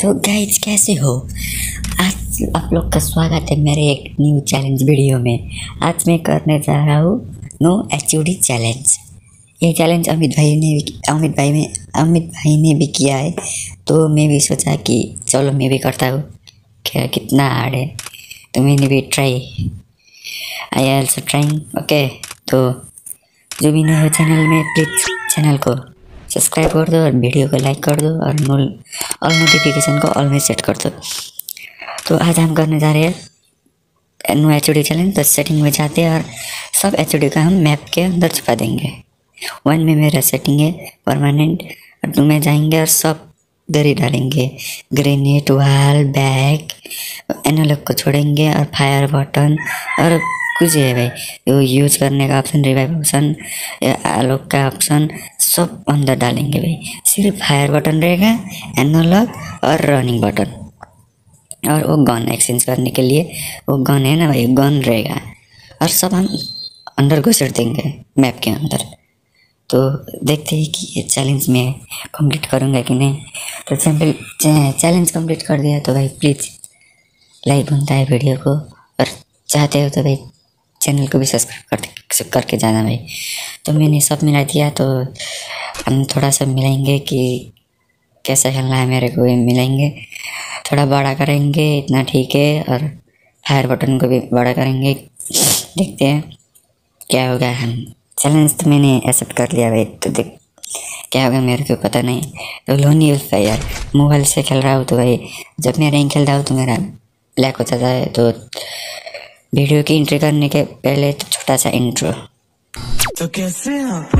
तो गाइज़ कैसे हो? आज आप लोग का स्वागत है मेरे एक न्यू चैलेंज वीडियो में। आज मैं करने जा रहा हूँ नो एच चैलेंज ये चैलेंज अमित भाई ने भी अमित भाई में अमित भाई ने भी किया है। तो मैं भी सोचा कि चलो मैं भी करता हूँ। क्या कितना हार्ड है। तो मैंने भी try I also trying okay तो जो भी नहीं हो चैनल में प्लीज़ चैनल को सब्सक्राइब कर दो और वीडियो को लाइक कर दो और नोल ऑल नोटिफिकेशन को ऑल में सेट कर दो। तो आज हम करने जा रहे हैं नो एच चैलेंज तो सेटिंग में जाते हैं और सब एच का हम मैप के अंदर छुपा देंगे। वन में मेरा सेटिंग है परमानेंट और टू में जाएँगे और सब दरी डालेंगे। ग्रेनेड वाल बैग एनालॉग को छोड़ेंगे और फायर बटन और कुछ है भाई। यूज़ करने का ऑप्शन रिवाइव ऑप्शन आलोक का ऑप्शन सब अंदर डालेंगे भाई। सिर्फ़ फायर बटन रहेगा एनालॉग और रनिंग बटन और वो गन एक्सचेंज करने के लिए वो गन है ना भाई गन रहेगा। और सब हम अंदर घुसड़ देंगे मैप के अंदर। तो देखते हैं कि ये चैलेंज मैं कंप्लीट करूँगा कि नहीं। तो चैनल चैलेंज कंप्लीट कर दिया तो भाई प्लीज़ लाइक बनता है वीडियो को। और चाहते हो तो भाई चैनल को भी सब्सक्राइब कर करके जाना भाई। तो मैंने सब मिला दिया तो हम थोड़ा सा मिलेंगे कि कैसा खेलना है मेरे को भी मिलाएँगे थोड़ा बड़ा करेंगे, इतना ठीक है, और हायर बटन को भी बड़ा करेंगे। देखते हैं, क्या होगा हम। चैलेंज तो मैंने एक्सेप्ट कर लिया भाई तो देख क्या होगा मेरे को पता नहीं। तो लोनी उल्फ यार, मोबाइल से खेल रहा हूँ तो भाई, जब मैं रैंक खेलता हूँ तो मेरा ब्लैक हो जाता है तो वीडियो की एंट्री करने के पहले तो छोटा सा इंट्रो तो कैसे आप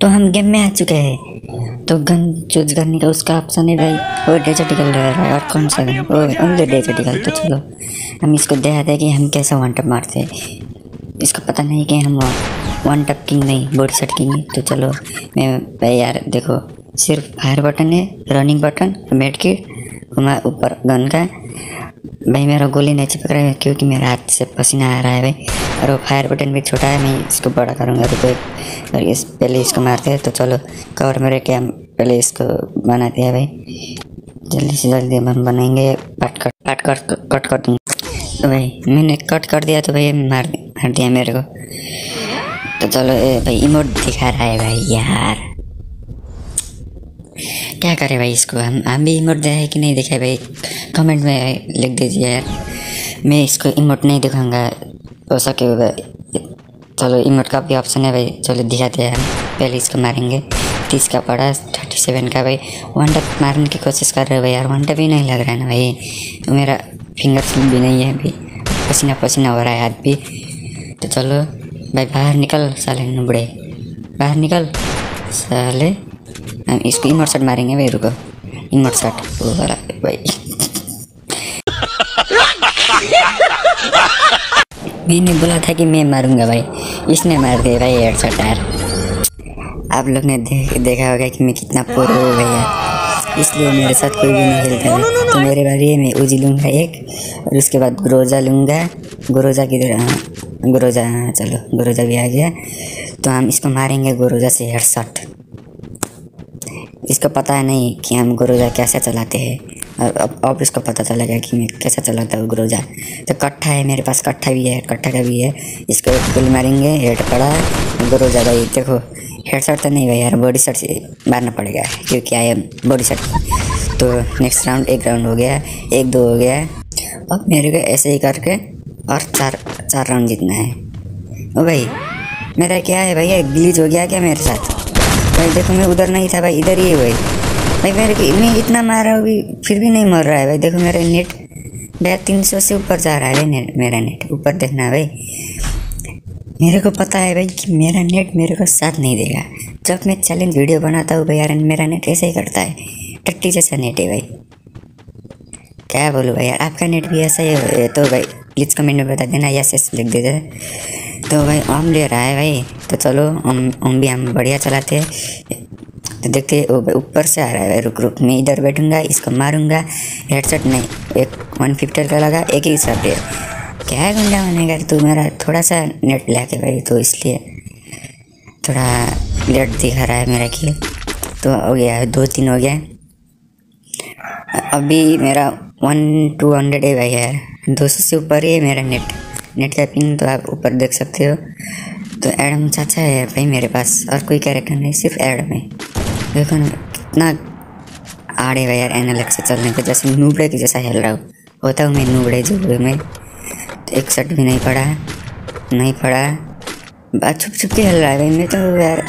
तो हम गेम में आ चुके हैं तो गन चूज़ करने का उसका ऑप्शन है भाई वो डेजर्टिकल रह रहा है और कौन सा गन वो ओनली डेजर्टिकल तो चलो हम इसको दिखाते हैं कि हम कैसे वन टप मारते हैं इसको पता नहीं कि हम वन टप किंग नहीं बॉडी सेट किंग तो चलो मैं भाई यार देखो सिर्फ़ फायर बटन है रनिंग बटन मेड किट ऊपर गन का भाई मेरा गोली नहीं चिपक रहा है क्योंकि मेरा हाथ से पसीना आ रहा है भाई। और वो फायर बटन भी छोटा है, मैं इसको बड़ा करूँगा, रुको और इस, पहले इसको मारते हैं तो चलो कवर में मेरे हम पहले इसको बनाते हैं भाई। जल्दी से जल्दी हम बनाएँगे कट कट कट कर कट कर दूँगा। तो भाई, मैंने कट कर दिया तो भाई मार मार दिया मेरे को। तो चलो, ए भाई इमोट दिखा रहा है भाई, यार। क्या करें भाई इसको? हम हम भी इमोट दिखाए कि नहीं दिखाए भाई? कमेंट में लिख दीजिए यार। मैं इसको इमोट नहीं दिखाऊँगा। हो सके चलो, इमोट का भी ऑप्शन है भाई। चलो दिखाते हैं। हम पहले इसको मारेंगे। तीस का पड़ा थर्टी सेवन का भाई। वन टप मारने की कोशिश कर रहे हो भाई यार। वन टप ही नहीं लग रहा है ना भाई। तो मेरा फिंगर स्लिप भी नहीं है अभी। पसीना पसीना हो रहा है हाथ भी। तो चलो, भाई बाहर निकल, साले नुबड़े। बाहर निकल, साले। हम इसको इमर शॉट मारेंगे भाई रुको इमर शॉट वो वाला भाई मैंने बोला था कि मैं मारूँगा भाई इसने मार दिया भाई हेड शॉट यार आप लोग ने देख, देखा होगा कि मैं कितना पोर हो गया इसलिए मेरे साथ कोई भी नहीं खेलता है तो मेरे बारे में मैं उजी लूँगा एक और उसके बाद ग्रोजा लूँगा ग्रोजा किधर हाँ ग्रोजा हाँ चलो ग्रोजा भी आ गया तो हम इसको मारेंगे ग्रोजा से हेड शॉट इसको पता है नहीं कि हम गुरुजा कैसे चलाते हैं। और अब अब इसको पता चला गया कि मैं कैसे चलाता हूँ गुरुजा तो कट्ठा है, मेरे पास कट्ठा भी है, कट्ठा का भी है। इसको गुल मारेंगे हेड पड़ा है गुरुजा भाई देखो, हेड शॉट तो नहीं भाई यार, बॉडी शॉट से मारना पड़ेगा, क्योंकि आई एम बॉडी शॉट तो नेक्स्ट राउंड एक राउंड हो गया, एक दो हो गया। अब मेरे को ऐसे ही करके और चार चार राउंड जीतना है। ओ भाई, मेरा क्या है भैया? ग्लीच हो गया क्या मेरे साथ? भाई, देखो मैं उधर नहीं था भाई, इधर ही है भाई। भाई, मेरे को मैं इतना मार रहा हूँ भी फिर भी नहीं मर रहा है भाई। देखो मेरा नेट भैया तीन सौ से ऊपर जा रहा है नेट, मेरा नेट, ऊपर देखना भाई। मेरे को पता है भाई कि मेरा नेट मेरे को साथ नहीं देगा। जब मैं चैलेंज वीडियो बनाता हूँ भाई, यार, मेरा नेट ऐसे ही करता है। टट्टी जैसा नेट है भाई। क्या बोलूँ भाई, यार, आपका नेट भी ऐसा ही है तो भाई प्लीज़ कमेंट में बता देना यस यस लिख दीजिए तो भाई ओम ले रहा है भाई। तो चलो ओम ओम भी हम बढ़िया चलाते हैं। तो देखते ऊपर से आ रहा है भाई, रुक रुक। मैं इधर बैठूँगा, इसको मारूँगा। हेडसेट नहीं, एक वन फिफ्टी का लगा, एक ही हिसाब है क्या गुंडा बनेगा तू मेरा थोड़ा सा नेट लैक है भाई तो इसलिए थोड़ा लेट दिखा रहा है मेरा खेल तो हो गया है दो तीन हो गया। अभी मेरा वन टू हंड्रेड है भाई यार। दो सौ से ऊपर ही है मेरा नेट नेट टैपिंग तो आप ऊपर देख सकते हो। तो एडम चाचा है भाई मेरे पास, और कोई कैरेक्टर नहीं, सिर्फ़ एडम है। देखो ना, कितना आड़े भाई यार एनालग से चलने को, जैसे नूबड़े की जैसा हिल रहा हूँ। होता हूँ मैं नूबड़े जो हुए मैं। तो एक शर्ट भी नहीं पड़ा नहीं पड़ा। बात छुप छुप के हिल रहा है भाई, मैं तो यार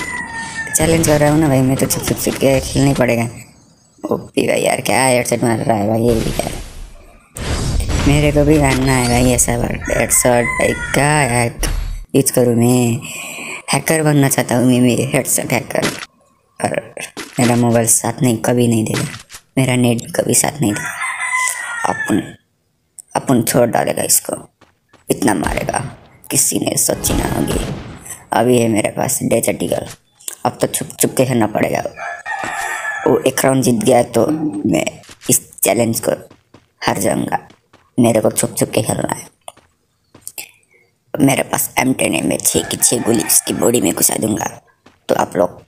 चैलेंज कर रहा हूँ ना भाई, मैं तो छुप छुप के खेलना ही पड़ेगा। ओपी भाई यार, क्या हेडसेट मार रहा है भाई, ये भी यार मेरे को भी जानना है भाई ऐसा हेडसेट भाई क्या यार यूज़ करूँ, मैं हैकर बनना चाहता हूँ, मैं मेरे हेडसेट हैकर और मेरा मोबाइल साथ नहीं, कभी नहीं देगा। मेरा नेट भी कभी साथ नहीं देगा। अपन अपन छोड़ डालेगा इसको। इतना मारेगा, किसी ने सोची ना होगी। अभी है मेरे पास डेजर्ट ईगल अब तो छुप छुप के खेलना पड़ेगा। वो एक राउंड जीत गया तो मैं इस चैलेंज को हार जाऊँगा। मेरे को छुप छुप के खेलना है मेरे पास एम टेन एम छः की छः गोली इसकी बॉडी में घुसा दूँगा। तो आप लोग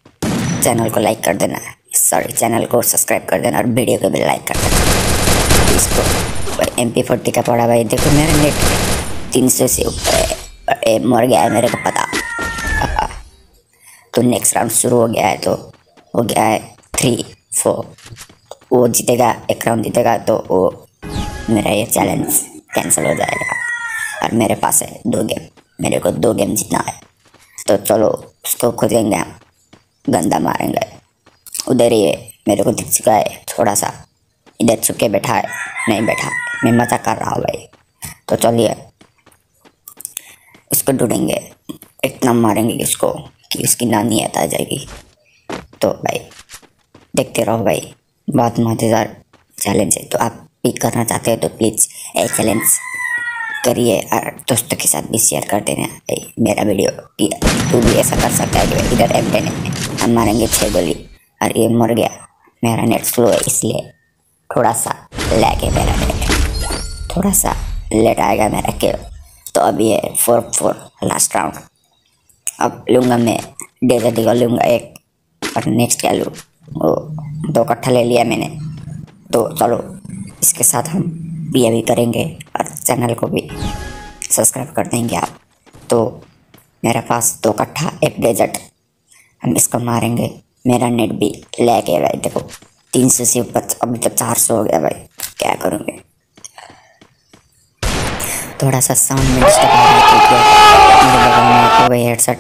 चैनल को लाइक कर देना सॉरी चैनल को सब्सक्राइब कर देना और वीडियो को भी लाइक कर देना। इसको एम पी फोर्टी का पड़ा भाई, देखो मेरा नेट तीन सौ से ऊपर है मर गया है मेरे को पता। तो नेक्स्ट राउंड शुरू हो गया है तो हो गया है थ्री फोर वो जीतेगा, एक राउंड जीतेगा तो वो मेरा ये चैलेंज कैंसिल हो जाएगा। और मेरे पास है दो गेम मेरे को दो गेम जीतना है। तो चलो, उसको खोदेंगे हम। गंदा मारेंगे। उधर ही है। मेरे को दिख चुका है थोड़ा सा इधर छुपके बैठा है। नहीं बैठा। मैं मज़ा कर रहा हूँ भाई। तो चलिए। उसको ढूंढेंगे। इतना मारेंगे उसको, कि उसकी नानी याद आ जाएगी। तो भाई, देखते रहो भाई। बहुत मज़ेदार चैलेंज है। तो आप भी करना चाहते हो तो प्लीज़ ये चैलेंज करिए और दोस्तों के साथ भी शेयर कर देना। मेरा वीडियो तू भी ऐसा कर सकता है भाई इधर एम टेन हम मारेंगे छः गोली और ये मर गया। मेरा नेट स्लो है, इसलिए थोड़ा सा लैग है मेरा नेट थोड़ा सा लेट आएगा मेरा किल तो अभी है फोर फोर लास्ट राउंड अब लूँगा मैं डेजर्ट ईगल लूँगा एक और नेक्स्ट क्या लूँ? वो दो कट्ठा ले लिया मैंने। तो चलो इसके साथ हम भी अभी करेंगे और चैनल को भी सब्सक्राइब कर देंगे आप। तो मेरे पास दो कट्ठा एक डेजर्ट हम इसको मारेंगे। मेरा नेट भी लैग है भाई। देखो, तीन सौ से ऊपर, अभी तो चार सौ हो गया भाई। क्या करूँगे? थोड़ा सा साउंड में है हेडसेट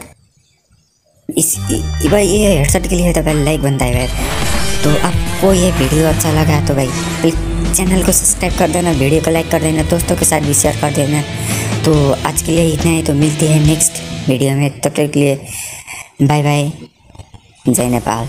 इस भाई, ये हेडसेट के लिए तो भाई लाइक बनता है भाई। तो आपको ये वीडियो अच्छा लगा तो भाई प्लीज़ चैनल को सब्सक्राइब कर देना, वीडियो को लाइक कर देना, दोस्तों के साथ भी शेयर कर देना। तो आज के लिए इतना ही तो मिलती है नेक्स्ट वीडियो में, तब तक के लिए बाय बाय जय नेपाल।